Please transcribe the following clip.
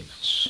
emas